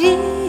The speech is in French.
oublier.